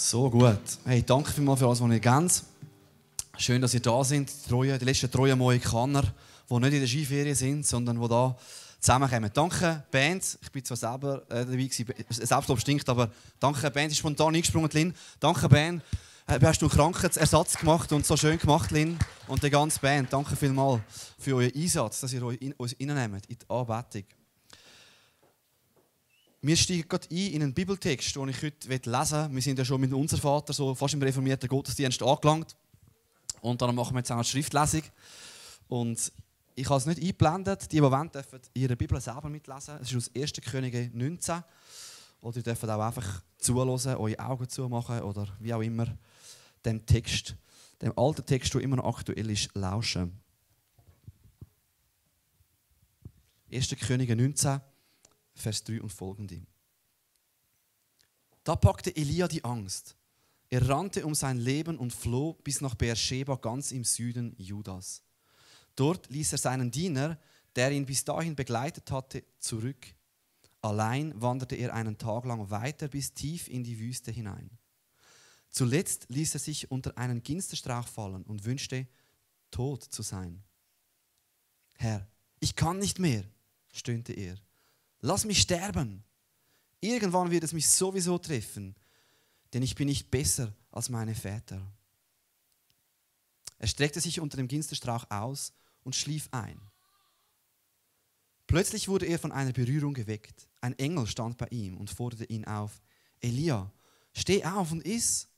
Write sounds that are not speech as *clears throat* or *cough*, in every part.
So gut. Hey, danke vielmals für alles, was ihr gebt. Schön, dass ihr da sind, die, treuen, die letzten treuen Mohikaner, die nicht in der Skiferie sind, sondern die da zusammenkommen. Danke, Band. Ich bin zwar selber äh, dabei gewesen, Selbstlob stinkt, aber danke, Band. ist spontan eingesprungen, Lin. Danke, Band. Äh, hast du einen Krankheitsersatz gemacht und so schön gemacht, Lin. Und die ganze Band. Danke vielmals für euren Einsatz, dass ihr euch in, uns in die Anbetung. Wir steigen gerade ein in einen Bibeltext, den ich heute lesen will. Wir sind ja schon mit unserem Vater so fast im reformierten Gottesdienst angelangt. Und dann machen wir jetzt auch eine Schriftlesung. Und ich habe es nicht eingeblendet. Die, die wollen, dürfen ihre Bibel selber mitlesen. Es ist aus 1. Könige 19. Oder ihr dürft auch einfach zuhören, eure Augen zumachen oder wie auch immer dem Text, dem alten Text, der immer noch aktuell ist, lauschen. 1. Könige 19, Vers 3 und folgende. Da packte Elia die Angst. Er rannte um sein Leben und floh bis nach Beersheba ganz im Süden Judas. Dort ließ er seinen Diener, der ihn bis dahin begleitet hatte, zurück. Allein wanderte er einen Tag lang weiter bis tief in die Wüste hinein. Zuletzt ließ er sich unter einen Ginsterstrauch fallen und wünschte, tot zu sein. Herr, ich kann nicht mehr, stöhnte er. Lass mich sterben. Irgendwann wird es mich sowieso treffen, denn ich bin nicht besser als meine Väter. Er streckte sich unter dem Ginsterstrauch aus und schlief ein. Plötzlich wurde er von einer Berührung geweckt. Ein Engel stand bei ihm und forderte ihn auf: Elia, steh auf und iss.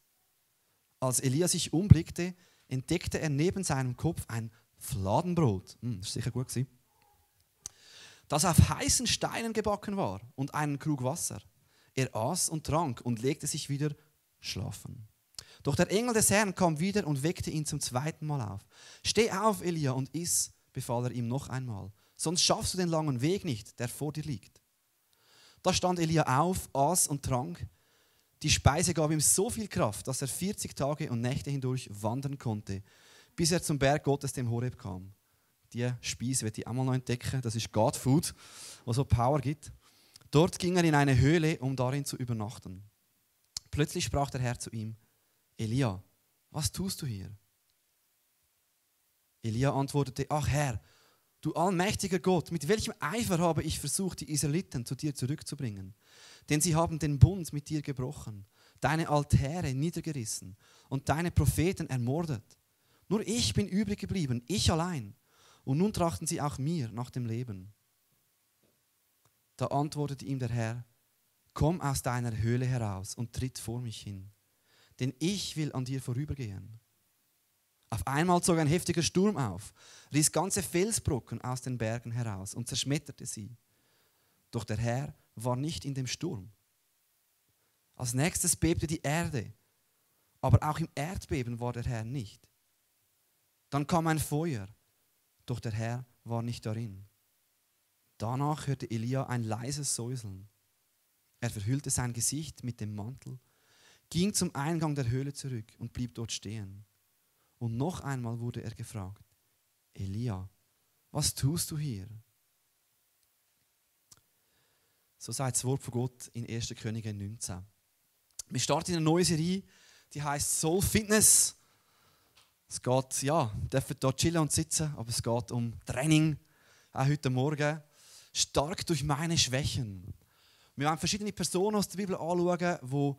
Als Elia sich umblickte, entdeckte er neben seinem Kopf ein Fladenbrot. Hm, das ist sicher gut gewesen das auf heißen Steinen gebacken war und einen Krug Wasser. Er aß und trank und legte sich wieder schlafen. Doch der Engel des Herrn kam wieder und weckte ihn zum zweiten Mal auf. Steh auf, Elia, und iss, befahl er ihm noch einmal, sonst schaffst du den langen Weg nicht, der vor dir liegt. Da stand Elia auf, aß und trank. Die Speise gab ihm so viel Kraft, dass er 40 Tage und Nächte hindurch wandern konnte, bis er zum Berg Gottes, dem Horeb, kam. Die Speise werde ich auch mal noch entdecken. Das ist God Food, was so Power gibt. Dort ging er in eine Höhle, um darin zu übernachten. Plötzlich sprach der Herr zu ihm: Elia, was tust du hier? Elia antwortete: Ach Herr, du allmächtiger Gott, mit welchem Eifer habe ich versucht, die Israeliten zu dir zurückzubringen? Denn sie haben den Bund mit dir gebrochen, deine Altäre niedergerissen und deine Propheten ermordet. Nur ich bin übrig geblieben, ich allein. Und nun trachten sie auch mir nach dem Leben. Da antwortete ihm der Herr, komm aus deiner Höhle heraus und tritt vor mich hin, denn ich will an dir vorübergehen. Auf einmal zog ein heftiger Sturm auf, riss ganze Felsbrocken aus den Bergen heraus und zerschmetterte sie. Doch der Herr war nicht in dem Sturm. Als nächstes bebte die Erde, aber auch im Erdbeben war der Herr nicht. Dann kam ein Feuer doch der Herr war nicht darin. Danach hörte Elia ein leises Säuseln. Er verhüllte sein Gesicht mit dem Mantel, ging zum Eingang der Höhle zurück und blieb dort stehen. Und noch einmal wurde er gefragt, Elia, was tust du hier? So sagt das Wort von Gott in 1. Könige 19. Wir starten eine neue Serie, die heißt Soul Fitness. Es geht, ja, dürfen hier chillen und sitzen, aber es geht um Training, auch heute Morgen. Stark durch meine Schwächen. Wir werden verschiedene Personen aus der Bibel anschauen, die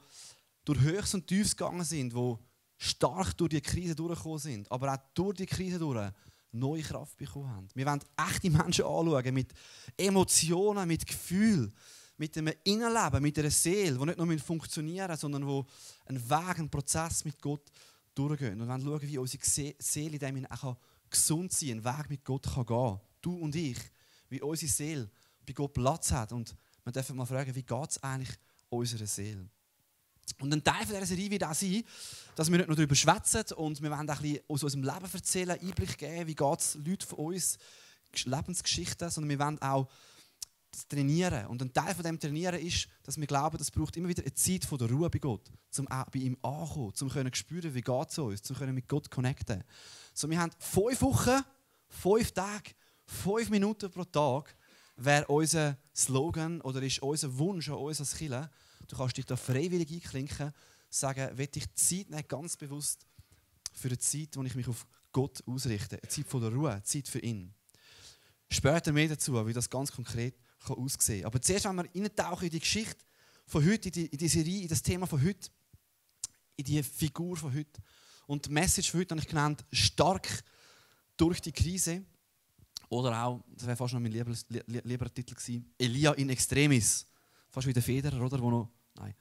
durch Höchst und Tiefs gegangen sind, die stark durch die Krise durchgekommen sind, aber auch durch die Krise durch neue Kraft bekommen haben. Wir werden echte Menschen anschauen mit Emotionen, mit Gefühl, mit einem Innenleben, mit einer Seele, die nicht nur funktionieren, sondern wo ein Weg, ein Prozess mit Gott durchgehen und wollen schauen, wie unsere Seele in dem auch gesund sein kann, einen Weg mit Gott kann gehen Du und ich, wie unsere Seele bei Gott Platz hat. Und wir dürfen mal fragen, wie geht es eigentlich unserer Seele? Und ein Teil dieser Serie wird auch sein, dass wir nicht nur darüber schwätzen und wir wollen auch ein bisschen aus unserem Leben erzählen, Einblick geben, wie geht es Leuten von uns, Lebensgeschichten, sondern wir wollen auch das Trainieren. Und ein Teil von dem Trainieren ist, dass wir glauben, das braucht immer wieder eine Zeit von der Ruhe bei Gott, um bei ihm anzukommen, um zu spüren, wie geht es uns, um mit Gott connecten. So, wir haben fünf Wochen, fünf Tage, fünf Minuten pro Tag wäre unser Slogan oder ist unser Wunsch an uns als Kirche. Du kannst dich da freiwillig einklinken, sagen, will ich Zeit nehmen, ganz bewusst für eine Zeit, wo ich mich auf Gott ausrichte. Eine Zeit von der Ruhe, eine Zeit für ihn. Später mehr dazu, wie das ganz konkret kann aussehen kann. Aber zuerst, wenn wir eintauchen in die Geschichte von heute, in die, in die Serie, in das Thema von heute, in die Figur von heute. Und die Message von heute habe ich genannt, stark durch die Krise. Oder auch, das wäre fast noch mein lieber, lieber Titel gewesen, Elia in Extremis. Fast wie der Federer, oder? Wo noch, nein.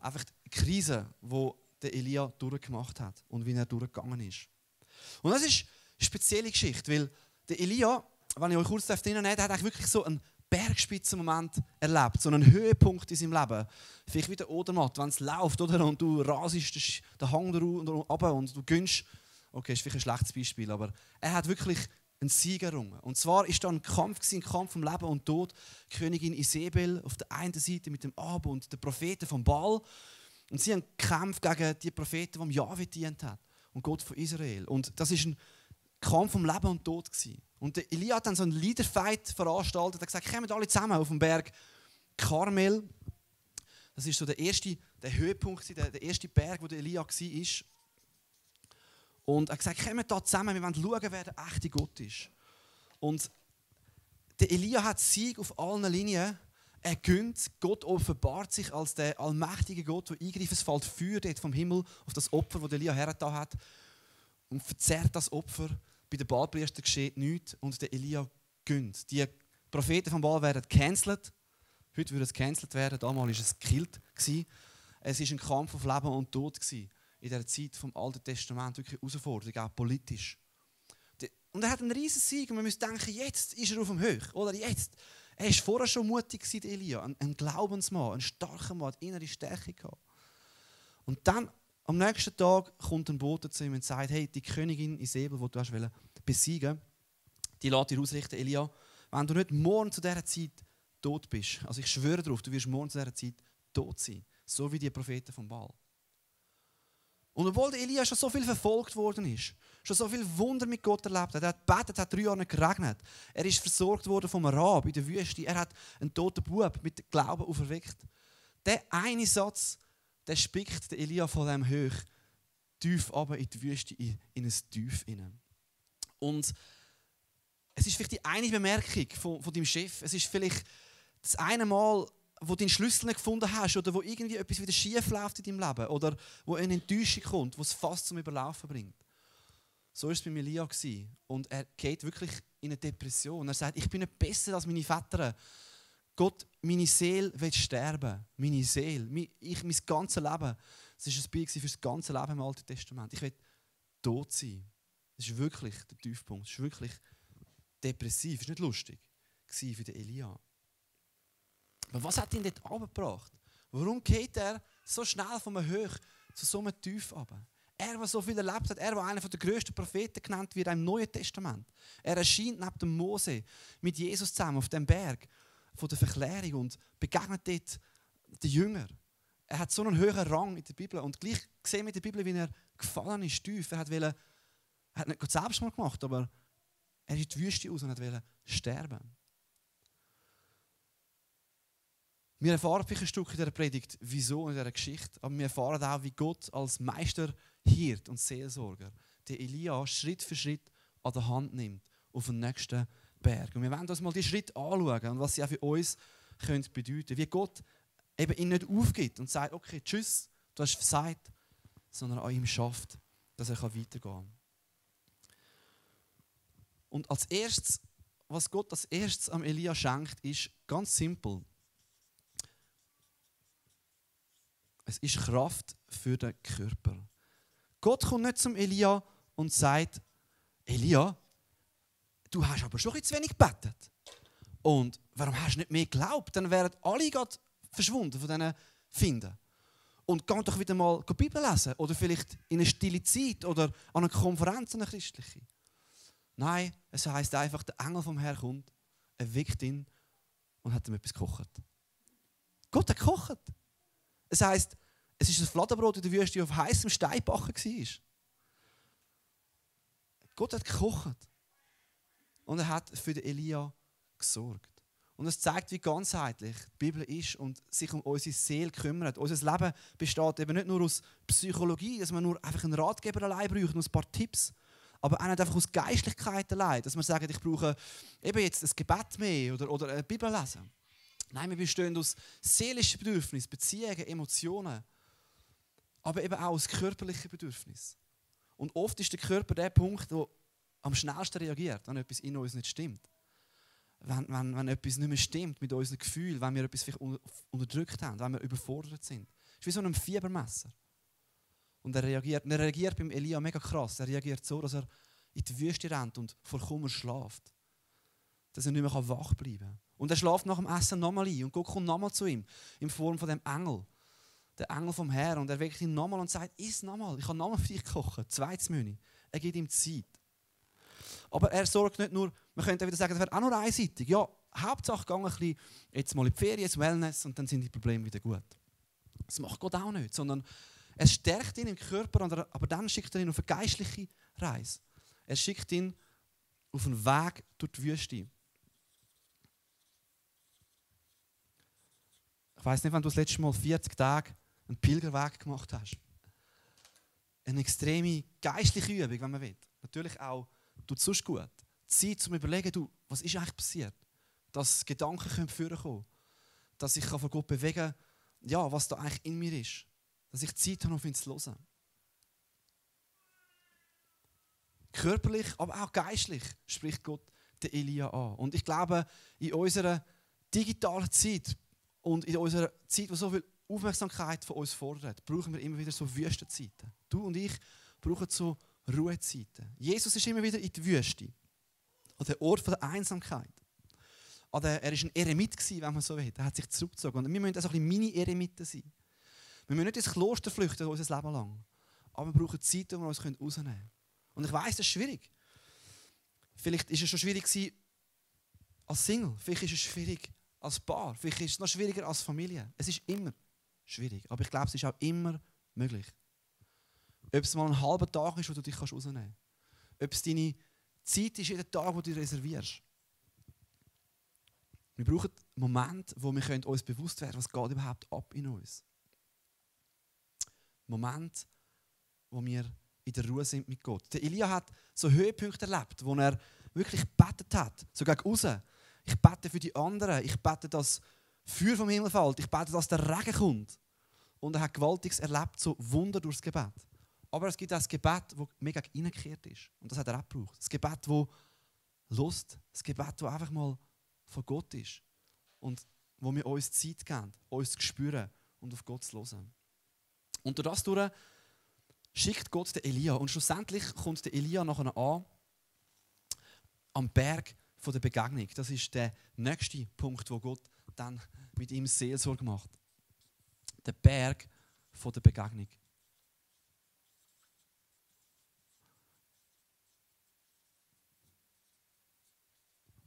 Einfach die Krise, die Elia durchgemacht hat und wie er durchgegangen ist. Und das ist eine spezielle Geschichte, weil der Elia, wenn ich euch kurz drinnen nehme, hat eigentlich wirklich so einen Bergspitzenmoment erlebt, so einen Höhepunkt in seinem Leben. Vielleicht wie der Odermatt, wenn es läuft oder, und du rasest den Hang runter und du gönnst. Okay, ist vielleicht ein schlechtes Beispiel, aber er hat wirklich einen Sieg errungen. Und zwar ist da ein Kampf, ein Kampf um Leben und Tod. Königin Isabel auf der einen Seite mit dem Ab und den Propheten vom Baal. Und sie haben gekämpft gegen die Propheten, die Jahwe dient hat und Gott von Israel. Und das ist ein Kampf um Leben und Tod gewesen. Und Elia hat dann so einen Leaderfight veranstaltet. Er hat gesagt, kommen alle zusammen auf den Berg Karmel. Das ist so der erste, der Höhepunkt, der, der erste Berg, wo der Elia war. Und er hat gesagt, kommen da zusammen, wir wollen schauen, wer der echte Gott ist. Und der Elia hat Sieg auf allen Linien. Er gönnt, Gott offenbart sich als der allmächtige Gott, der eingreift. Es fällt Feuer vom Himmel auf das Opfer, das Elia hergetan hat und verzerrt das Opfer. Bei den Baalpriestern geschieht nichts und der Elia gönnt. Die Propheten vom Baal werden gecancelt. Heute würde es gecancelt werden, damals war es gekillt. Es war ein Kampf auf Leben und Tod in der Zeit vom Alten Testament wirklich Herausforderung, auch politisch. Und er hat einen riesen Sieg und man muss denken, jetzt ist er auf dem Höch, oder jetzt. Er war vorher schon mutig, Elia, ein, ein Glaubensmann, ein starker Mann, eine innere Stärke gehabt. Und dann, am nächsten Tag, kommt ein Bote zu ihm und sagt, hey, die Königin Isabel, die du hast besiegen die lässt dir ausrichten, Elia, wenn du nicht morgen zu dieser Zeit tot bist, also ich schwöre darauf, du wirst morgen zu dieser Zeit tot sein, so wie die Propheten vom Baal. Und obwohl Elia schon so viel verfolgt worden ist, schon so viel Wunder mit Gott erlebt hat, er hat gebetet, hat drei Jahre geregnet, er ist versorgt worden vom Rab in der Wüste, er hat einen toten Bub mit Glauben auferweckt. Der eine Satz, der spickt der Elia von dem Höch tief aber in die Wüste, in, in ein Tief hinein. Und es ist vielleicht die eine Bemerkung von, von deinem Chef, es ist vielleicht das eine Mal, wo du den Schlüssel nicht gefunden hast oder wo irgendwie etwas wieder schief läuft in deinem Leben oder wo eine Enttäuschung kommt, wo es fast zum Überlaufen bringt. So war es bei Elia. Und er geht wirklich in eine Depression. Er sagt, ich bin nicht besser als meine Väter. Gott, meine Seele will sterben. Meine Seele, ich, mein ganzes Leben. Das war ein Bild für das ganze Leben im Alten Testament. Ich will tot sein. Das ist wirklich der Tiefpunkt. Das ist wirklich depressiv. Das ist nicht lustig für den Elia. Aber was hat ihn dort abgebracht? Warum geht er so schnell von einem Hoch zu so einem Tief ab? Er, der so viel erlebt hat, er, der einer der grössten Propheten genannt wird im Neuen Testament. Er erscheint neben dem Mose mit Jesus zusammen auf dem Berg von der Verklärung und begegnet dort den Jünger. Er hat so einen höheren Rang in der Bibel und gleich sehen wir in der Bibel, wie er gefallen ist, tief. Er hat, wollen, er hat nicht selbst mal gemacht, aber er ist in die Wüste aus und hat sterben. Wir erfahren ein Stück in dieser Predigt, wieso in dieser Geschichte, aber wir erfahren auch, wie Gott als Meister, Hirt und Seelsorger den Elia Schritt für Schritt an der Hand nimmt auf den nächsten Berg. Und wir wollen uns mal die Schritte anschauen und was sie auch für uns können bedeuten Wie Gott eben ihn nicht aufgibt und sagt, okay, tschüss, du hast versagt, sondern an ihm schafft, dass er weitergehen kann. Und als erstes, was Gott als erstes am Elia schenkt, ist ganz simpel. Es ist Kraft für den Körper. Gott kommt nicht zum Elia und sagt, Elia, du hast aber schon zu wenig gebetet. Und warum hast du nicht mehr geglaubt? Dann wären alle gerade verschwunden von diesen Finden. Und geh doch wieder mal die Bibel lesen. Oder vielleicht in eine stille Zeit oder an einer Konferenz, eine christliche. Nein, es heißt einfach, der Engel vom Herrn kommt, erweckt ihn und hat ihm etwas gekocht. Gott hat gekocht. Es heißt, es ist ein Fladenbrot in der Wüste, das auf heißem Stein gebacken war. Gott hat gekocht. Und er hat für den Elia gesorgt. Und es zeigt, wie ganzheitlich die Bibel ist und sich um unsere Seele kümmert. Unser Leben besteht eben nicht nur aus Psychologie, dass man nur einfach einen Ratgeber allein braucht, nur ein paar Tipps, aber auch nicht einfach aus Geistlichkeit allein, dass man sagt, ich brauche eben jetzt ein Gebet mehr oder, oder eine Bibel lesen. Nein, wir bestehen aus seelischen Bedürfnissen, Beziehungen, Emotionen, aber eben auch aus körperlichen Bedürfnissen. Und oft ist der Körper der Punkt, der am schnellsten reagiert, wenn etwas in uns nicht stimmt wenn, wenn, wenn etwas nicht mehr stimmt mit unseren Gefühlen, wenn wir etwas vielleicht unterdrückt haben, wenn wir überfordert sind. Es ist wie so ein Fiebermesser. Und er reagiert, er reagiert beim Elia mega krass. Er reagiert so, dass er in die Wüste rennt und vor Kummer schläft. Dass er nicht mehr wach bleiben kann. Und er schläft nach dem Essen nochmal ein. Und Gott kommt nochmal zu ihm, in Form von dem Engel. Der Engel vom Herrn. Und er weckt ihn nochmal und sagt, iss nochmal, ich kann nochmal *laughs* für dich kochen. Zweites Menü. Er gibt ihm Zeit. Aber er sorgt nicht nur, man könnte wieder sagen, das wäre auch nur einseitig. Ja, Hauptsache gang ein bisschen jetzt mal in die Ferien, Wellness und dann sind die Probleme wieder gut. Das macht Gott auch nicht, sondern er stärkt ihn im Körper, aber dann schickt er ihn auf eine geistliche Reise. Er schickt ihn auf einen Weg durch die Wüste. Ich weiß nicht, wann du das letzte Mal 40 Tage einen Pilgerweg gemacht hast. Eine extreme geistliche Übung, wenn man will. Natürlich auch es sonst gut. Zeit zum Überlegen, du, was ist eigentlich passiert? Dass Gedanken können führen können. Dass ich von Gott bewegen kann, ja, was da eigentlich in mir ist. Dass ich Zeit habe, auf ihn zu hören. Körperlich, aber auch geistlich spricht Gott den Elia an. Und ich glaube, in unserer digitalen Zeit und in unserer Zeit, wo so viel Aufmerksamkeit von uns fordert, brauchen wir immer wieder so Wüstenzeiten. Du und ich brauchen so Ruhezeiten. Jesus ist immer wieder in die Wüste. An den Ort der Einsamkeit. er war ein Eremit, wenn man so will. Er hat sich zurückgezogen. Und wir müssen also ein bisschen Mini-Eremiten sein. Wir müssen nicht ins Kloster flüchten unser Leben lang. Aber wir brauchen Zeit, wo wir uns rausnehmen können. Und ich weiß, das ist schwierig. Vielleicht war es schon schwierig als Single. Vielleicht ist es schwierig als Paar. Vielleicht ist es noch schwieriger als Familie. Es ist immer schwierig. Aber ich glaube, es ist auch immer möglich. Ob es mal ein halber Tag ist, wo du dich rausnehmen kannst. Ob es deine Zeit ist, jeden Tag, wo du reservierst. Wir brauchen Momente, wo wir uns bewusst werden was geht überhaupt ab in uns. Moment, wo wir in der Ruhe sind mit Gott. Der Elia hat so Höhepunkte erlebt, wo er wirklich gebetet hat, so gegen raus. Ich bete für die anderen, ich bete, dass Feuer vom Himmel fällt, ich bete, dass der Regen kommt. Und er hat Gewaltiges erlebt, so Wunder durchs Gebet. Aber es gibt auch das Gebet, das mega reingekehrt ist. Und das hat er auch gebraucht. Das Gebet, das Lust, das Gebet, das einfach mal von Gott ist. Und wo wir uns Zeit geben, uns zu spüren und auf Gott zu hören. Und durch das durch schickt Gott den Elia. Und schlussendlich kommt der Elia nachher an am Berg der Begegnung. Das ist der nächste Punkt, wo Gott dann mit ihm Seelsorge macht. Der Berg der Begegnung.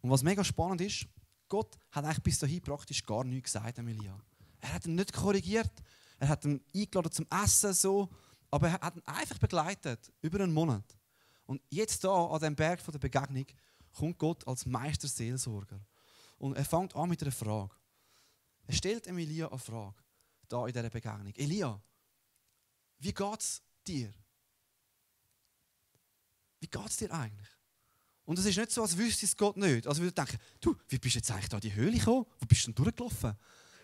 Und was mega spannend ist, Gott hat eigentlich bis dahin praktisch gar nichts gesagt, Emilia. Er hat ihn nicht korrigiert, er hat ihn eingeladen zum Essen, so, aber er hat ihn einfach begleitet, über einen Monat. Und jetzt da an dem Berg der Begegnung kommt Gott als Meisterseelsorger. Und er fängt an mit einer Frage. Er stellt Emilia eine Frage, da in dieser Begegnung. Elia, wie geht es dir? Wie geht es dir eigentlich? Und es ist nicht so, als wüsste es Gott nicht. Also würde denken, du, wie bist du jetzt eigentlich da in die Höhle gekommen? Wo bist du denn durchgelaufen?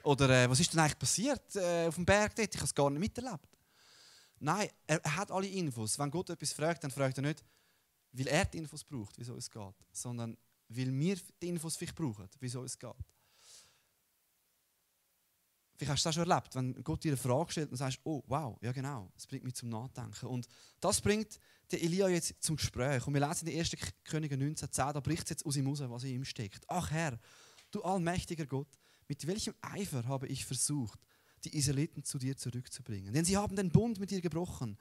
Oder äh, was ist denn eigentlich passiert äh, auf dem Berg dort? Ich habe es gar nicht miterlebt. Nein, er, er, hat alle Infos. Wenn Gott etwas fragt, dann fragt er nicht, weil er die Infos braucht, wieso es geht, sondern weil wir die Infos vielleicht brauchen, wieso es geht. Vielleicht hast du das schon erlebt, wenn Gott dir eine Frage stellt und sagst, oh wow, ja genau, das bringt mich zum Nachdenken. Und das bringt der Elia jetzt zum Gespräch. Und wir lesen in 1. Könige 19,10, da bricht es jetzt aus ihm raus, was in ihm steckt. Ach Herr, du allmächtiger Gott, mit welchem Eifer habe ich versucht, die Israeliten zu dir zurückzubringen? Denn sie haben den Bund mit dir gebrochen,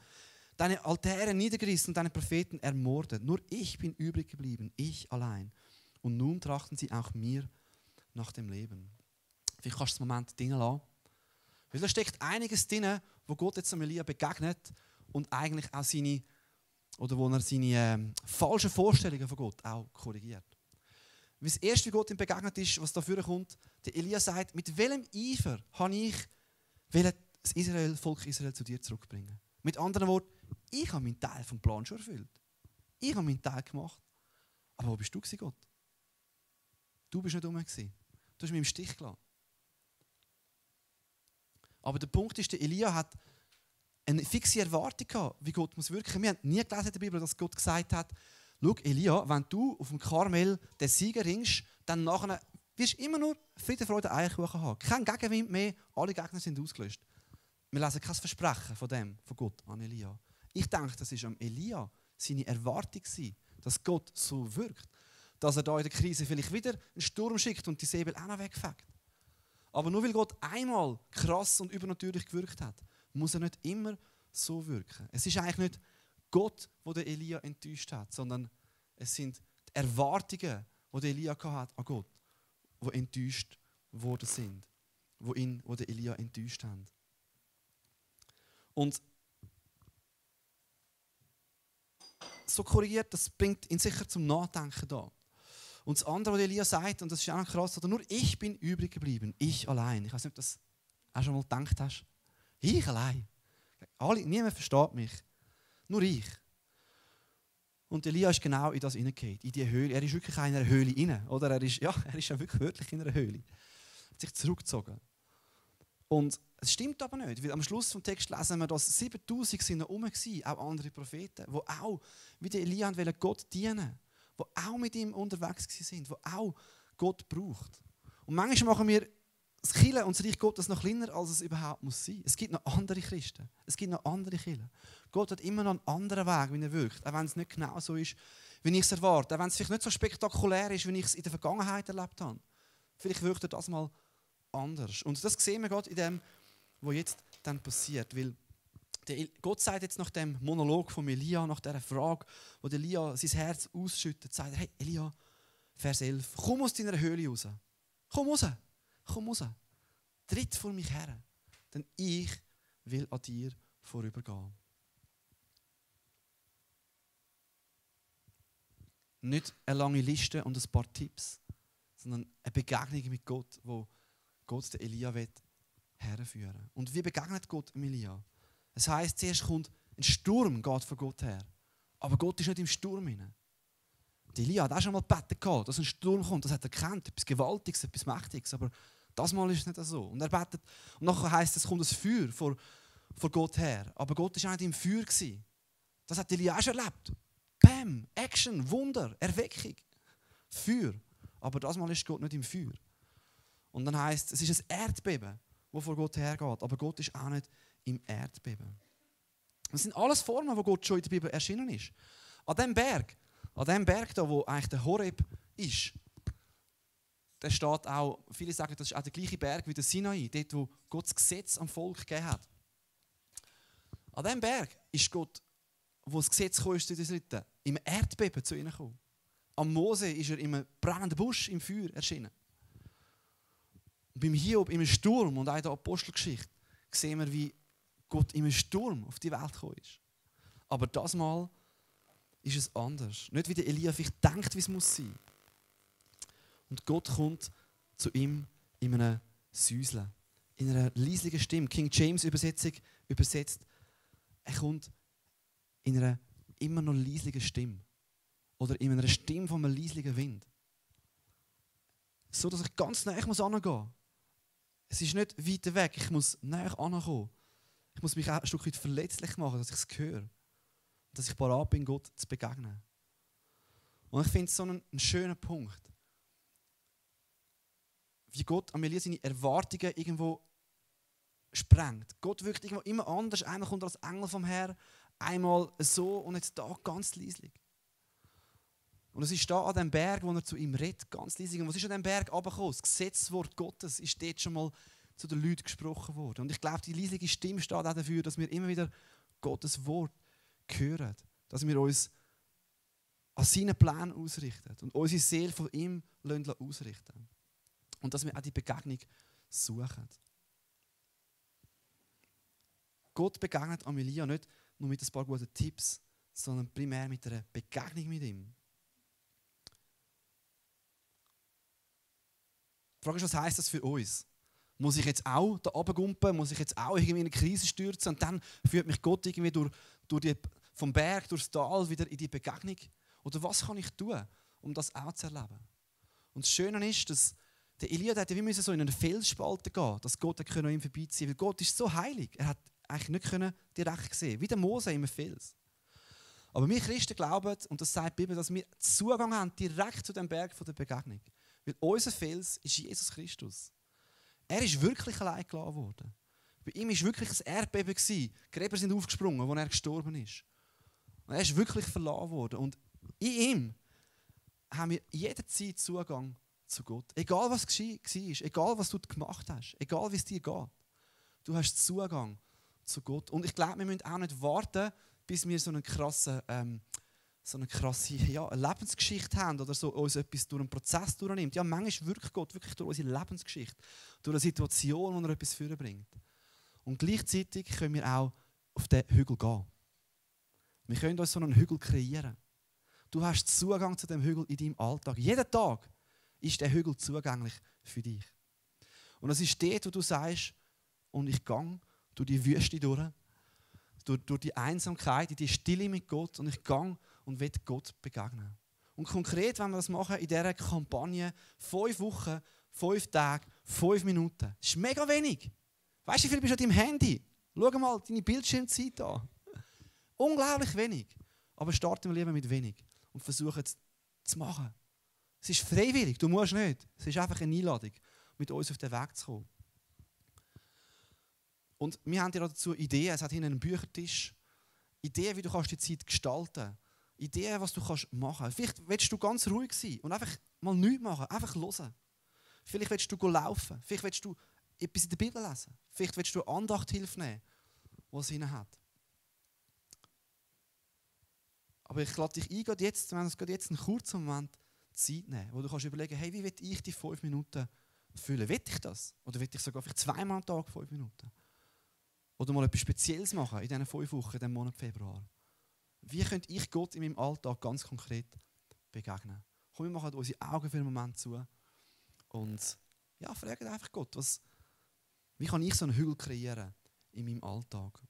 deine Altäre niedergerissen und deine Propheten ermordet. Nur ich bin übrig geblieben, ich allein. Und nun trachten sie auch mir nach dem Leben. Vielleicht kannst du einen Moment Dinge lassen. Weil da steckt einiges drin, wo Gott jetzt Elia begegnet und eigentlich auch seine oder wo er seine äh, falschen Vorstellungen von Gott auch korrigiert. Wie das erste, wie Gott ihm begegnet ist, was da kommt, der Elia sagt, mit welchem Eifer habe ich das Israel, Volk Israel zu dir zurückbringen? Mit anderen Worten, ich habe meinen Teil vom Plan schon erfüllt. Ich habe meinen Teil gemacht. Aber wo bist du, Gott? Du bist nicht rum. Du hast mich im Stich gelassen. Aber der Punkt ist, der Elia hat eine fixe Erwartung gehabt, wie Gott muss wirken. Wir haben nie gelesen in der Bibel, dass Gott gesagt hat, schau Elia, wenn du auf dem Karmel den Sieger ringst, dann nachher wirst du immer nur Friede, Freude, Eierkuchen haben. Kein Gegenwind mehr, alle Gegner sind ausgelöscht. Wir lesen kein Versprechen von dem, von Gott an Elia. Ich denke, das ist am Elia seine Erwartung gewesen, dass Gott so wirkt, dass er da in der Krise vielleicht wieder einen Sturm schickt und die Säbel auch noch wegfängt. Aber nur weil Gott einmal krass und übernatürlich gewirkt hat, muss er nicht immer so wirken. Es ist eigentlich nicht Gott, wo der Elia enttäuscht hat, sondern es sind die Erwartungen, die der Elia hat an Gott, wo enttäuscht worden sind, wo ihn, wo der Elia enttäuscht haben. Und so korrigiert, das bringt ihn sicher zum Nachdenken da. Und das andere, was Elia sagt, und das ist auch krass, oder nur ich bin übrig geblieben, ich allein. Ich weiß nicht, ob du das auch schon mal gedacht hast. Ich allein. Alle, niemand versteht mich. Nur ich. Und Elia ist genau in das hineingegangen, in die Höhle. Er ist wirklich in einer Höhle inne, oder? Er ist, ja, *laughs* er ist ja wirklich wörtlich in einer Höhle. Er hat sich zurückgezogen. Und es stimmt aber nicht, weil am Schluss des Text lesen wir, dass 7000 sind noch rum waren, auch andere Propheten, die auch wie die Elia Gott dienen die auch mit ihm unterwegs sind, die auch Gott braucht. Und manchmal machen wir das Kirche und das Reich Gottes noch kleiner, als es überhaupt muss sein. Es gibt noch andere Christen. Es gibt noch andere Kirchen. Gott hat immer noch einen anderen Weg, wie er wirkt. Auch wenn es nicht genau so ist, wie ich es erwarte. Auch wenn es vielleicht nicht so spektakulär ist, wie ich es in der Vergangenheit erlebt habe. Vielleicht wirkt er das mal anders. Und das sehen wir gerade in dem, was jetzt dann passiert. Weil Gott sagt jetzt nach dem Monolog von Elia, nach dieser Frage, wo Elia sein Herz ausschüttet, sagt er, hey Elia, Vers 11, komm aus deiner Höhle raus. Komm raus. Komm raus. Tritt vor mich her. Denn ich will an dir vorübergehen. Nicht eine lange Liste und ein paar Tipps, sondern eine Begegnung mit Gott, wo Gott den Elia herführen will. Und wie begegnet Gott Elia? Das heißt, zuerst kommt ein Sturm geht von Gott her. Aber Gott ist nicht im Sturm hinein. Die Elia hat auch schon mal gebeten dass ein Sturm kommt. Das hat er kennt, etwas Gewaltiges, etwas Mächtiges. Aber das Mal ist es nicht so. Und er betet. Und nachher heißt es, es kommt ein Feuer vor, vor Gott her. Aber Gott war auch nicht im Feuer. Gewesen. Das hat Elia auch schon erlebt. Bam, Action, Wunder, Erweckung. Feuer. Aber das Mal ist Gott nicht im Feuer. Und dann heißt es, es ist ein Erdbeben, das vor Gott hergeht. Aber Gott ist auch nicht im Erdbeben. Das sind alles Formen, wo Gott schon in der Bibel erschienen ist. An dem Berg, an dem Berg da, wo eigentlich der Horeb ist, da steht auch, viele sagen, das ist auch der gleiche Berg wie der Sinai, dort, wo Gott das Gesetz am Volk gegeben hat. An dem Berg ist Gott, wo das Gesetz kam, zu im Erdbeben zu ihnen gekommen. Am Mose ist er im brennenden Busch im Feuer erschienen. Und beim Hiob im Sturm und auch in der Apostelgeschichte sehen wir, wie Gott in einem Sturm auf die Welt gekommen ist. Aber das Mal ist es anders. Nicht wie der Elia vielleicht denkt, wie es muss sein. Und Gott kommt zu ihm in einem Säuseln, in einer leislichen Stimme. King James Übersetzung übersetzt, er kommt in einer immer noch leislichen Stimme. Oder in einer Stimme von einem leislichen Wind. So, dass ich ganz nah muss angehen. Es ist nicht weit weg, ich muss näher ankommen. Ich muss mich auch ein Stück weit verletzlich machen, dass ich es höre. Dass ich bereit bin, Gott zu begegnen. Und ich finde es so einen, einen schönen Punkt. Wie Gott Amelia seine Erwartungen irgendwo sprengt. Gott wirkt irgendwo immer anders. Einmal kommt er als Engel vom Herrn, einmal so und jetzt da ganz leislich. Und es ist da an dem Berg, wo er zu ihm redet, ganz leislich. Und was ist an dem Berg runtergekommen? Das Gesetzwort Gottes ist dort schon mal zu den Leuten gesprochen worden. Und ich glaube, die leisliche Stimme steht auch dafür, dass wir immer wieder Gottes Wort hören. Dass wir uns an seinen Plan ausrichten und unsere Seele von ihm ausrichten Und dass wir auch die Begegnung suchen. Gott begegnet Amelia nicht nur mit ein paar guten Tipps, sondern primär mit einer Begegnung mit ihm. Die Frage ist, was heisst das für uns? Muss ich jetzt auch da runtergumpen? Muss ich jetzt auch irgendwie in eine Krise stürzen? Und dann führt mich Gott irgendwie durch, durch die, vom Berg, durchs Tal wieder in die Begegnung? Oder was kann ich tun, um das auch zu erleben? Und das Schöne ist, dass der Elia hätte wie müssen so in eine Felsspalte gehen, dass Gott an ihm vorbeiziehen Weil Gott ist so heilig. Er hat eigentlich nicht direkt sehen wie der Mose im Fels. Aber wir Christen glauben, und das sagt die Bibel, dass wir Zugang haben direkt zu dem Berg der Begegnung. Weil unser Fels ist Jesus Christus. Er ist wirklich allein gelassen worden. Bei ihm war wirklich ein Erdbeben. Die Gräber sind aufgesprungen, als er gestorben ist. Und er ist wirklich verlassen worden. Und in ihm haben wir jederzeit Zugang zu Gott. Egal was war, egal was du gemacht hast, egal wie es dir geht. Du hast Zugang zu Gott. Und ich glaube, wir müssen auch nicht warten, bis wir so eine krasse, ähm, so eine krasse ja, Lebensgeschichte haben oder so uns etwas durch einen Prozess durchnimmt. Ja, manchmal wirkt Gott wirklich durch unsere Lebensgeschichte, durch eine Situation, wo er etwas vorbringt. Und gleichzeitig können wir auch auf den Hügel gehen. Wir können uns so einen Hügel kreieren. Du hast Zugang zu dem Hügel in deinem Alltag. Jeden Tag ist der Hügel zugänglich für dich. Und es ist dort, wo du sagst, und ich gehe durch die Wüste durch, durch, durch die Einsamkeit, in die Stille mit Gott und ich gehe und will Gott begegnen. Und konkret, wenn wir das machen in dieser Kampagne, fünf Wochen, fünf Tage, fünf Minuten. Das ist mega wenig. Weißt du, wie viel bist du an deinem Handy? Schau mal deine Bildschirmzeit an. *laughs* Unglaublich wenig. Aber starten wir lieber mit wenig und versuchen es zu machen. Es ist freiwillig, du musst nicht. Es ist einfach eine Einladung, mit uns auf den Weg zu kommen. Und wir haben ja dazu Ideen. Es hat hier einen Büchertisch. Ideen, wie du kannst die Zeit gestalten kannst. Ideen, was du kannst machen kannst. Vielleicht willst du ganz ruhig sein und einfach mal nichts machen, einfach hören. Vielleicht willst du laufen. Vielleicht willst du etwas in der Bibel lesen. Vielleicht willst du Andachthilfe nehmen, was es hat. Aber ich lade dich ein, jetzt, wenn es jetzt einen kurzen Moment Zeit nehmen, wo du kannst überlegen, hey, wie will ich die fünf Minuten füllen? Will ich das? Oder will ich sogar vielleicht zweimal am Tag fünf Minuten? Oder mal etwas Spezielles machen in diesen fünf Wochen, in diesem Monat Februar. Wie könnte ich Gott in meinem Alltag ganz konkret begegnen? Komm, wir machen unsere Augen für einen Moment zu und ja, fragen einfach Gott, was, wie kann ich so einen Hügel kreieren in meinem Alltag?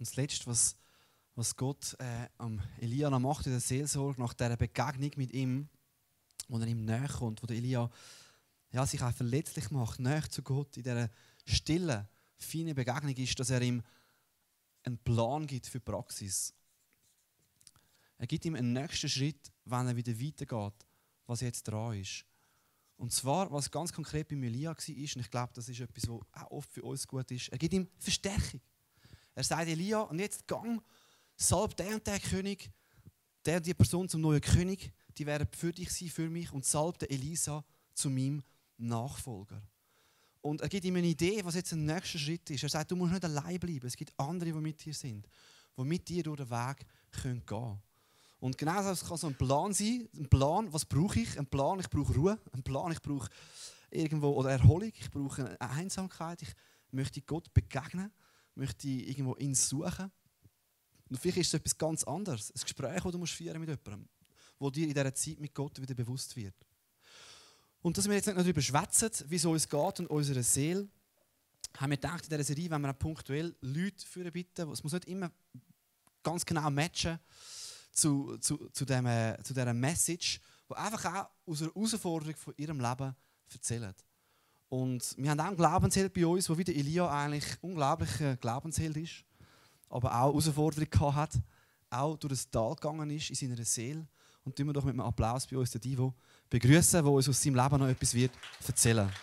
Und das Letzte, was, was Gott äh, am Elia noch macht in der Seelsorge, nach dieser Begegnung mit ihm, wo er ihm näher kommt, wo der Elia ja, sich auch verletzlich macht, näher zu Gott, in dieser stillen, feinen Begegnung ist, dass er ihm einen Plan gibt für die Praxis. Er gibt ihm einen nächsten Schritt, wenn er wieder weitergeht, was jetzt dran ist. Und zwar, was ganz konkret bei Elia war, und ich glaube, das ist etwas, was auch oft für uns gut ist, er gibt ihm Verstärkung. Er sagt Elia, und jetzt gang, salb der und der König, der und die Person zum neuen König, die werden für dich sein, für mich, und salb der Elisa zu meinem Nachfolger. Und er gibt ihm eine Idee, was jetzt der nächste Schritt ist. Er sagt, du musst nicht allein bleiben. Es gibt andere, die mit dir sind, die mit dir durch den Weg gehen können. Und genau das kann so ein Plan sein. Ein Plan, was brauche ich? Ein Plan, ich brauche Ruhe. Ein Plan, ich brauche irgendwo oder Erholung. Ich brauche eine Einsamkeit. Ich möchte Gott begegnen möchte ich irgendwo ihn suchen. Und vielleicht ist es etwas ganz anderes. Ein Gespräch, das du musst führen mit jemandem, wo dir in dieser Zeit mit Gott wieder bewusst wird. Und dass wir jetzt nicht nur darüber schwätzen, wie es uns geht und unserer Seele, haben wir gedacht in dieser Serie, wenn wir auch punktuell Leute führen bitten, es muss nicht immer ganz genau matchen zu, zu, zu, dem, äh, zu dieser Message, die einfach auch aus einer Herausforderung von ihrem Leben erzählen. Und wir haben auch einen Glaubensheld bei uns, wo wie der Elia eigentlich ein unglaublicher Glaubensheld ist, aber auch Herausforderungen hat, auch durch das Tal gegangen ist in seiner Seele. Und tun wir doch mit einem Applaus bei uns den Divo begrüßen, der uns aus seinem Leben noch etwas wird erzählen wird.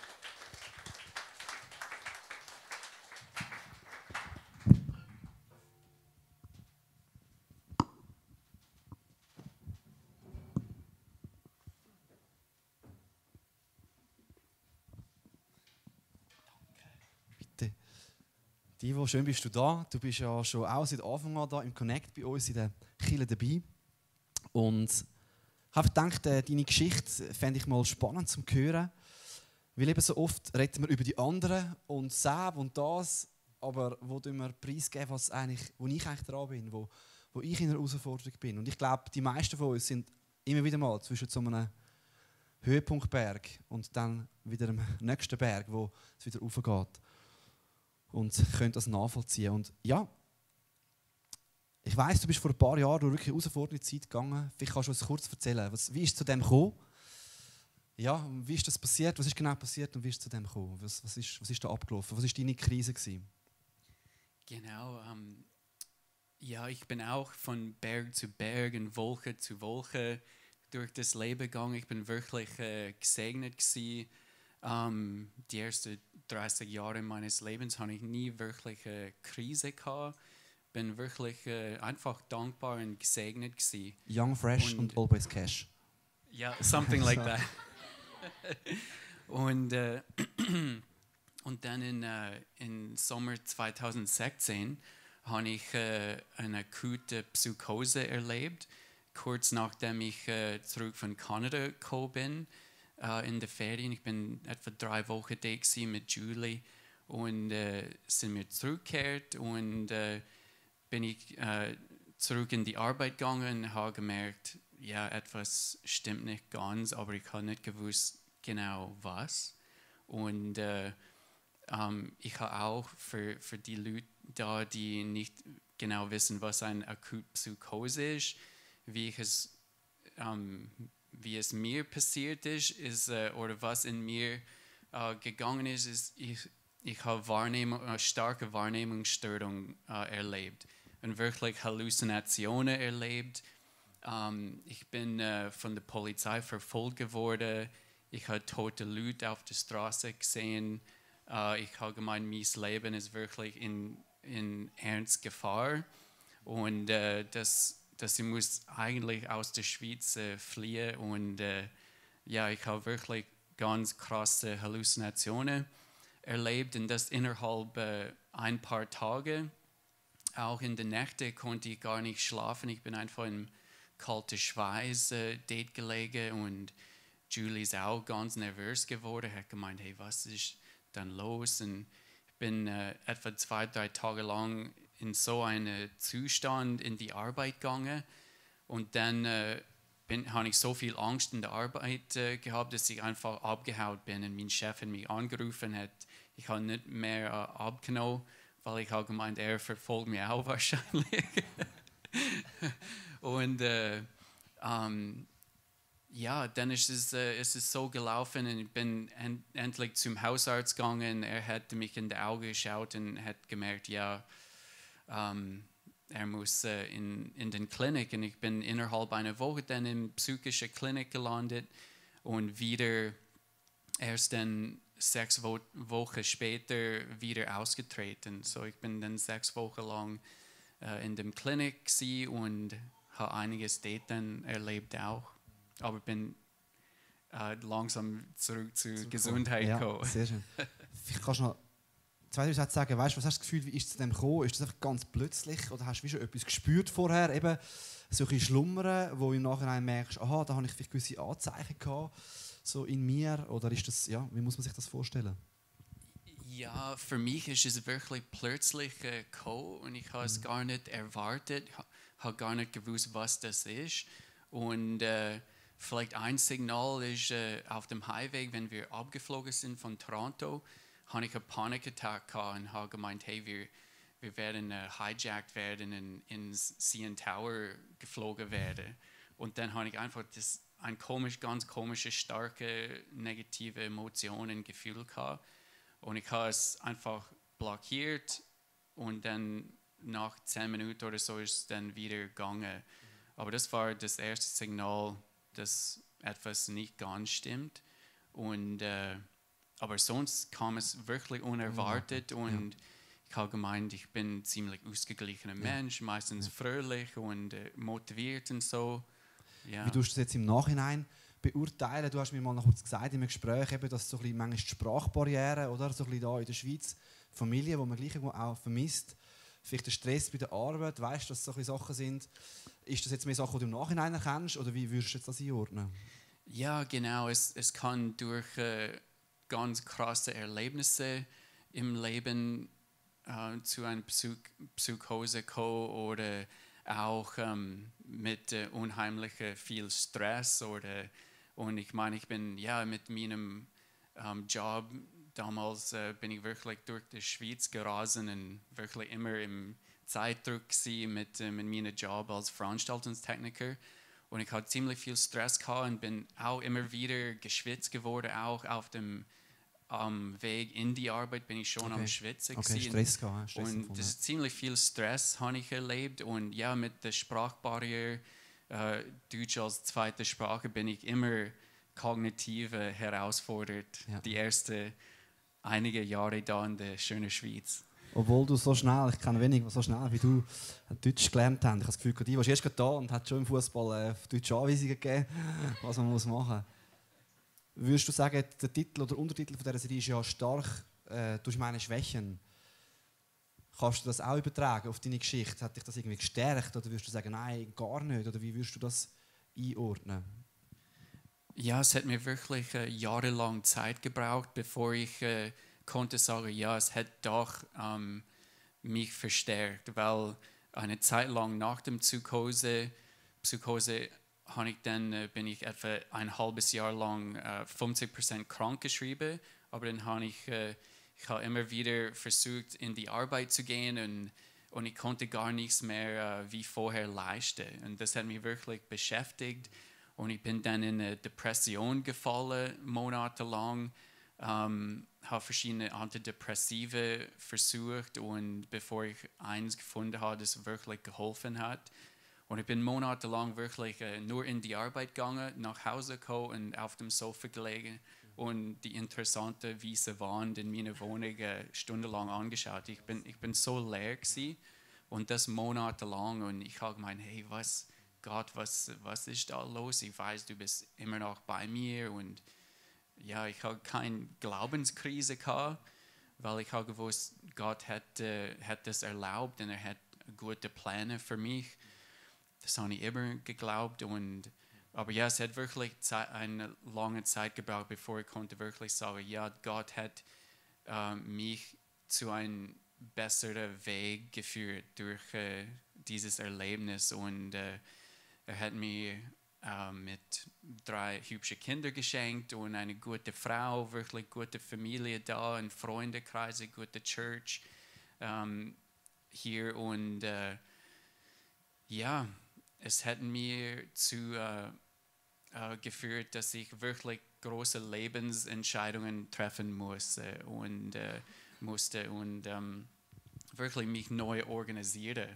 Schön bist du da. Du bist ja schon auch seit Anfang an da im Connect bei uns in der Kille dabei. Und ich habe gedacht, äh, deine Geschichte fände ich mal spannend zu hören. Weil eben so oft reden wir über die anderen und Seb und das, aber wo wir preisgeben, was eigentlich, wo ich eigentlich dran bin, wo, wo ich in einer Herausforderung bin. Und ich glaube, die meisten von uns sind immer wieder mal zwischen so einem Höhepunktberg und dann wieder einem nächsten Berg, wo es wieder aufgeht und können das nachvollziehen. Und ja, ich weiß, du bist vor ein paar Jahren durch wirklich herausfordernde Zeit gegangen. Vielleicht kannst du uns kurz erzählen, was, wie ist es zu dem gekommen? Ja, wie ist das passiert? Was ist genau passiert und wie ist es zu dem gekommen? Was, was, ist, was ist da abgelaufen? Was ist deine Krise gewesen? Genau. Ähm, ja, ich bin auch von Berg zu Berg und Wolke zu Wolke durch das Leben gegangen. Ich bin wirklich äh, gesegnet gewesen. Ähm, die ersten 30 Jahre meines Lebens habe ich nie wirklich eine Krise gehabt. Bin wirklich äh, einfach dankbar und gesegnet gewesen. Young, fresh und, und always cash. Ja, yeah, something like *laughs* that. und, äh, *clears throat* und dann in, äh, im Sommer 2016 habe ich äh, eine akute Psychose erlebt, kurz nachdem ich äh, zurück von Kanada gekommen bin äh, in der Ferien. Ich bin etwa drei Wochen da mit Julie und äh, sind wir zurückgekehrt und äh, bin ich äh, zurück in die Arbeit gegangen und habe gemerkt, ja, etwas stimmt nicht ganz, aber ich habe nicht gewusst genau was. Und äh, ähm, ich habe auch für, für die Leute da, die nicht genau wissen, was eine Akutpsykose ist, wie ich es ähm, wie es mir passiert ist, ist äh, oder was in mir äh, gegangen ist, ist ich, ich habe Wahrnehmung, eine starke Wahrnehmungsstörung erlebt und wirklich Halluzinationen erlebt. Ähm, ich bin von der Polizei verfolgt geworden. Ich habe tote Leute auf der Straße gesehen. Ich habe gemeint, mein Leben ist wirklich in, in ernst Gefahr. Und das dass ich muss eigentlich aus der Schweiz äh, fliehen und äh, ja, ich habe wirklich ganz krasse Halluzinationen erlebt und das innerhalb äh, ein paar Tage. Auch in den Nächten konnte ich gar nicht schlafen. Ich bin einfach im kalten Schweiß äh, dort gelegen und Julie ist auch ganz nervös geworden. Hat gemeint, hey, was ist dann los? Und ich bin äh, etwa zwei, drei Tage lang in so einen Zustand in die Arbeit gegangen und dann äh, habe ich so viel Angst in der Arbeit äh, gehabt, dass ich einfach abgehauen bin und mein Chef hat mich angerufen hat. Ich habe nicht mehr äh, abgenommen, weil ich habe gemeint, er verfolgt mich auch *laughs* wahrscheinlich. und äh, ähm, ja, dann ist es, äh, ist es so gelaufen und ich bin en endlich zum Hausarzt gegangen. Er hat mich in die Augen geschaut und hat gemerkt, ja, ähm, er muss äh, in, in den Klinik und ich bin innerhalb einer Woche dann in psychische Klinik gelandet und wieder erst dann sechs Wo Wochen später wieder ausgetreten. So ich bin dann sechs Wochen lang äh, in der Klinik und habe einiges dort dann erlebt auch. Aber bin äh, langsam zurück zur. Gesundheit gekommen. Ja, sehr schön. *laughs* Vielleicht kannst du noch zwei, drei Sätze sagen, weißt, was hast du das Gefühl, wie ist es zu dem gekommen? Ist das einfach ganz plötzlich oder hast du schon etwas gespürt vorher? Eben solche Schlummern, wo du im Nachhinein merkst, aha, da habe ich vielleicht gewisse Anzeichen gehabt, so in mir. Oder ist das, ja, wie muss man sich das vorstellen? Ja, für mich ist es wirklich plötzlich äh, gekommen und ich habe es mhm. gar nicht erwartet, habe gar nicht gewusst, was das ist. Und äh, vielleicht ein Signal ist äh, auf dem Highway, wenn wir abgeflogen sind von Toronto, hatte ich einen Panikattack und habe gemeint, hey, wir, wir werden uh, hijacked werden und ins CN Tower geflogen werden. Und dann habe ich einfach das, ein komisch, ganz komische, starke, negative Emotionen, Gefühl gehabt. Und ich habe es einfach blockiert und dann nach zehn Minuten oder so ist es dann wieder gegangen. Aber das war das erste Signal, dass etwas nicht ganz stimmt. Und, äh, aber sonst kam es wirklich unerwartet und ich habe gemeint, ich bin ein ziemlich ausgeglichener Mensch, meistens fröhlich und äh, motiviert und so. Ja. Wie tust du das jetzt im Nachhinein beurteilen? Du hast mir mal noch kurz gesagt im Gespräch, eben, dass so ein bisschen manchmal die Sprachbarriere oder so ein bisschen da in der Schweiz Familie, wo man gleich auch vermisst, vielleicht der Stress bei der Arbeit, weißt du, dass so ein bisschen Sachen sind. Ist das jetzt mehr Sachen, die du im Nachhinein erkennst oder wie würdest du das einordnen? Ja, genau. Es, es kann durch äh, ganz krasse Erlebnisse im Leben äh, zu einer Psych Psychose kommen oder auch ähm, mit äh, unheimlicher viel Stress oder und ich meine, ich bin ja mit meinem ähm, Job damals äh, bin ich wirklich durch die Schweiz gerasen und wirklich immer im Zeitdruck mit, äh, mit meinem Job als Veranstaltungstechniker. Und ich hatte ziemlich viel Stress gehabt und bin auch immer wieder geschwitzt geworden, auch auf dem am Weg in die Arbeit bin ich schon Okay. am Schwitzen. Okay. Stress gehabt, Stress und das ist ziemlich viel Stress habe ich erlebt und ja, mit der Sprachbarriere, äh, Deutsch als zweite Sprache, bin ich immer kognitiv herausfordert. Ja. Die ersten einige Jahre da in der schönen Schweiz. Obwohl du so schnell, ich kenne wenig, so schnell wie du Deutsch gelernt haben. Ich habe das Gefühl, die warst erst da und hat schon im Fußball äh, deutsche Anweisungen gegeben, was man muss machen muss. Würdest du sagen, der Titel oder Untertitel von dieser Serie ist ja stark äh, durch meine Schwächen. Kannst du das auch übertragen auf deine Geschichte? Hat dich das irgendwie gestärkt oder würdest du sagen, nein, gar nicht? Oder wie würdest du das einordnen? Ja, es hat mir wirklich äh, jahrelang Zeit gebraucht, bevor ich äh, konnte sagen, ja, es hat doch ähm, mich verstärkt, weil eine Zeit lang nach dem Psychose, Psychose habe ich dann, äh, bin ich etwa ein halbes Jahr lang äh, 50% krank geschrieben, aber dann habe ich, äh, ich habe immer wieder versucht, in die Arbeit zu gehen und, und ich konnte gar nichts mehr äh, wie vorher leisten. Und das hat mich wirklich beschäftigt. Und ich bin dann in eine Depression gefallen, monatelang. Ähm, habe verschiedene Antidepressive versucht und bevor ich eins gefunden habe, das wirklich geholfen hat. Und ich bin monatelang wirklich äh, nur in die Arbeit gegangen, nach Hause gekommen und auf dem Sofa gelegen und die interessante weiße Wand in meiner Wohnung äh, stundenlang angeschaut. Ich bin, ich bin so leer gewesen und das monatelang und ich habe gemeint, hey, was, Gott, was, was ist da los? Ich weiß, du bist immer noch bei mir und ja, ich habe keine Glaubenskrise gehabt, weil ich habe gewusst, Gott hat, äh, hat das erlaubt und er hat gute Pläne für mich. Das habe ich immer geglaubt und aber ja, es hat wirklich eine lange Zeit gebraucht, bevor ich konnte wirklich sagen, ja, Gott hat äh, mich zu einem besseren Weg geführt durch äh, dieses Erlebnis und äh, er hat mir äh, mit drei hübsche Kinder geschenkt und eine gute Frau, wirklich gute Familie da, ein Freundekreis, gute Church ähm, hier und äh, ja, es hat mir zu äh, äh, geführt, dass ich wirklich große Lebensentscheidungen treffen muss äh, und äh, musste und ähm, wirklich mich neu organisieren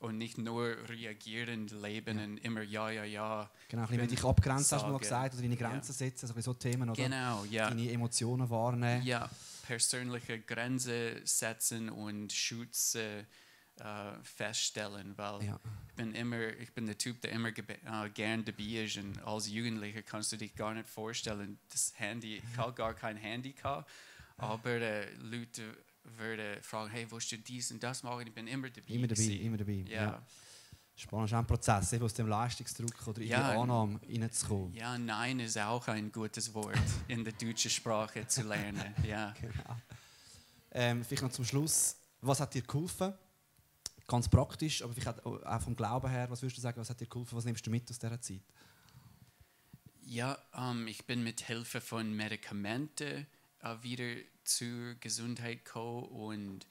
und nicht nur reagierend leben Ja. und immer ja, ja, ja. Genau, Wenn dich abgrenzen, hast du mal gesagt, oder deine Grenzen ja. setzen, so, ein bisschen so Themen, oder? Genau, ja. Deine Emotionen wahrnehmen. Ja, persönliche Grenzen setzen und Schutz äh, feststellen, weil Ja. ich bin immer, ich bin der Typ, der immer äh, gern dabei ist und als Jugendlicher kannst du dich gar nicht vorstellen, das Handy, ich habe gar kein Handy gehabt, aber äh, Leute würden fragen, hey, willst du dies und das machen? Ich bin immer dabei. Immer dabei, gewesen. immer dabei. Ja. Spannend ist auch ein Prozess, aus dem Leistungsdruck oder in Ja. die Annahme reinzukommen. ja, nein ist auch ein gutes Wort *laughs* in der deutschen Sprache zu lernen. Ja. Genau. Ähm, vielleicht noch zum Schluss, was hat dir geholfen? Ganz praktisch, aber auch vom Glauben her, was würdest du sagen, was hat dir geholfen, was nimmst du mit aus dieser Zeit? Ja, ähm, ich bin mit Hilfe von Medikamenten äh, wieder zur Gesundheit gekommen und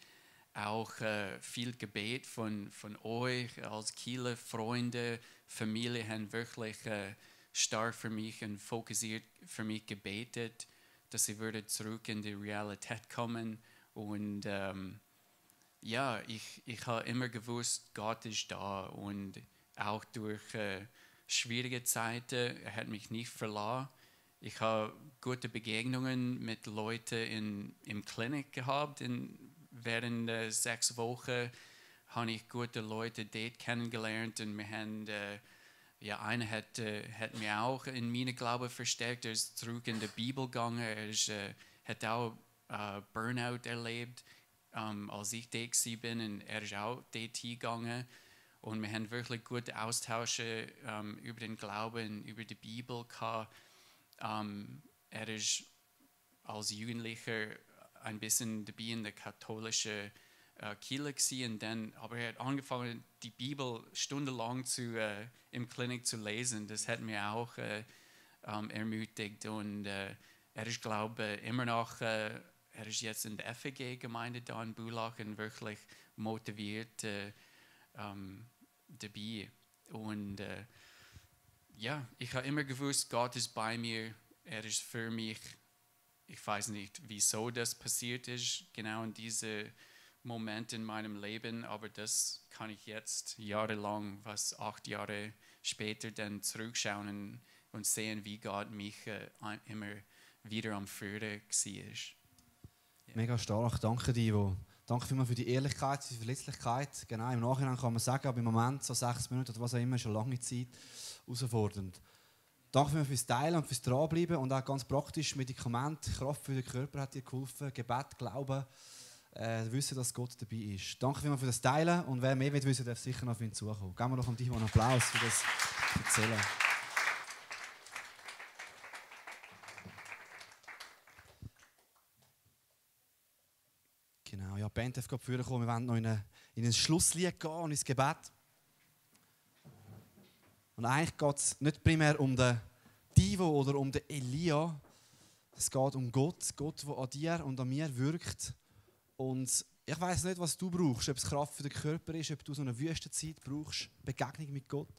auch äh, viel Gebet von, von euch als Kieler Freunde, Familie haben wirklich äh, stark für mich und fokussiert für mich gebetet, dass ich würde zurück in die Realität kommen und ähm, ja, ich, ich habe immer gewusst, Gott ist da und auch durch äh, schwierige Zeiten, er hat mich nicht verlassen. Ich habe gute Begegnungen mit Leuten in, im Klinik gehabt. In, während äh, sechs Wochen habe ich gute Leute dort kennengelernt und wir haben, äh, ja, einer hat, äh, hat mir auch in meinem Glauben verstärkt. Er ist zurück in die Bibel gegangen. Er ist, äh, hat auch äh, Burnout erlebt, ähm, als ich dort bin. Und er ist auch dort gegangen. Und wir haben wirklich gute Austausche ähm, über den Glauben, über die Bibel gehabt. Ähm, er ist als Jugendlicher ein bisschen dabei in der katholischen äh, Kirche und dann, aber er hat angefangen, die Bibel stundenlang zu, äh, im Klinik zu lesen. Das hat mir auch äh, ähm, ermutigt und äh, er ist, glaube ich, immer noch, äh, er ist jetzt in der FEG-Gemeinde da in Bulach und wirklich motiviert äh, ähm, dabei. Und ja, ich habe immer gewusst, Gott ist bei mir, er ist für mich. Ich weiß nicht, wieso das passiert ist, genau in diesem Moment in meinem Leben, aber das kann ich jetzt jahrelang, was acht Jahre später, dann zurückschauen und, und sehen, wie Gott mich äh, immer wieder am Führen war. Mega stark, danke dir, Danke vielmals für die Ehrlichkeit, für die Verletzlichkeit. Genau, im Nachhinein kann man sagen, aber im Moment, so sechs Minuten oder was auch immer, ist eine lange Zeit herausfordernd. Danke vielmals fürs Teilen und fürs Dranbleiben und auch ganz praktisch Medikamente, Kraft für den Körper hat dir geholfen, Gebet, Glauben, äh, wissen, dass Gott dabei ist. Danke vielmals für das Teilen und wer mehr will wissen, darf sicher noch auf ihn zukommen. Geben wir doch an dich einen Applaus für das Erzählen. Genau, ja, die Band darf gerade kommen. Wir wollen noch in, eine, in ein Schlusslied gehen und ins Gebet. Und eigentlich geht es nicht primär um den Divo oder um den Elia. Es geht um Gott, Gott, der an dir und an mir wirkt. Und ich weiß nicht, was du brauchst, ob es Kraft für den Körper ist, ob du so eine Wüstenzeit brauchst, Begegnung mit Gott.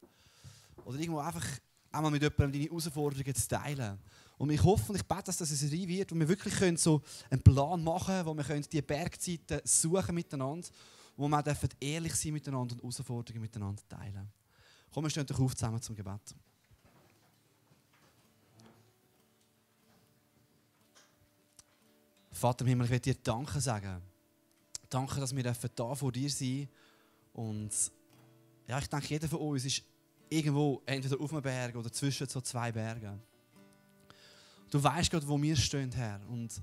Oder irgendwo einfach einmal mit jemandem deine Herausforderungen zu teilen. Und ich hoffe und ich bete, dass das eine Serie wird, wo wir wirklich können so einen Plan machen können, wo wir können die Bergzeiten suchen miteinander, wo wir dürfen ehrlich sein miteinander und Herausforderungen miteinander teilen. Komm, wir stehen doch auf zusammen zum Gebet. Vater im Himmel, ich will dir Danke sagen. Danke, dass wir da vor dir sein Und ja, ich denke, jeder von uns ist irgendwo entweder auf einem Berg oder zwischen so zwei Bergen. Du weißt gerade, wo wir stehen, Herr. Und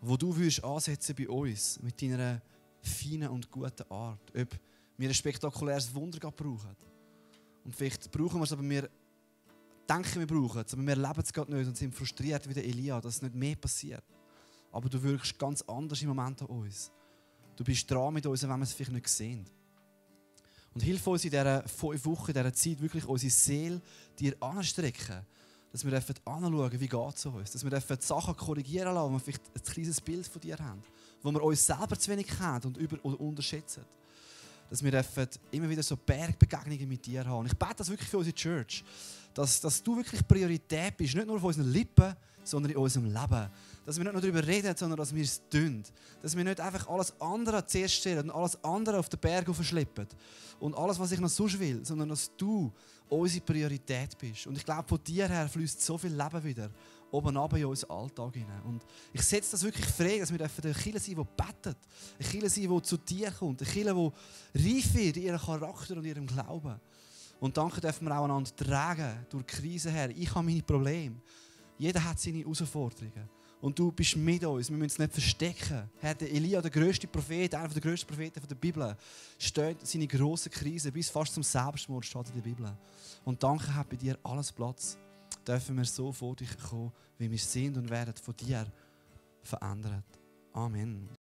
wo du willst ansetzen bei uns mit deiner feinen und guten Art. Ob wir ein spektakuläres Wunder brauchen. Und vielleicht brauchen wir es, aber wir denken, wir brauchen es, aber wir leben es gerade nicht und sind frustriert wie der Elia, dass nicht mehr passiert. Aber du wirkst ganz anders im Moment an uns. Du bist dran mit uns, wenn wir es vielleicht nicht sehen. Und hilf uns in dieser fünf Wochen, in dieser Zeit, wirklich unsere Seele dir anstrecken dass wir anschauen wie geht es uns. Dass wir die Sachen korrigieren lassen, wo wir vielleicht ein kleines Bild von dir haben. Wo wir uns selber zu wenig kennen und über oder unterschätzen. Dass wir immer wieder so Bergbegegnungen mit dir haben. Ich bete das wirklich für unsere Church. Dass, dass du wirklich Priorität bist. Nicht nur auf unseren Lippen, sondern in unserem Leben. Dass wir nicht nur darüber reden, sondern dass wir es tun. Dass wir nicht einfach alles andere zuerst stellen und alles andere auf den Berg verschleppen. Und alles, was ich noch sonst will, sondern dass du unsere Priorität bist. Und ich glaube, von dir her fließt so viel Leben wieder oben runter in unseren Alltag hinein. Und ich setze das wirklich frei, dass wir eine Kirche sein, die betet. Eine Kirche sein, die zu dir kommt. Eine Kirche, die reif wird in ihrem Charakter und ihrem Glauben. Und danke dürfen wir auch einander tragen durch die Krise her. Ich habe meine Probleme. Jeder hat seine Herausforderungen. Und du bist mit uns. Wir müssen es nicht verstecken. Herr, der Elia, der größte Prophet, einer der grössten Propheten der Bibel, steht seine große Krise bis fast zum Selbstmord steht in der Bibel. Und danke hat bei dir alles Platz. Dürfen wir so vor dich kommen, wie wir sind und werden von dir verändert. Amen.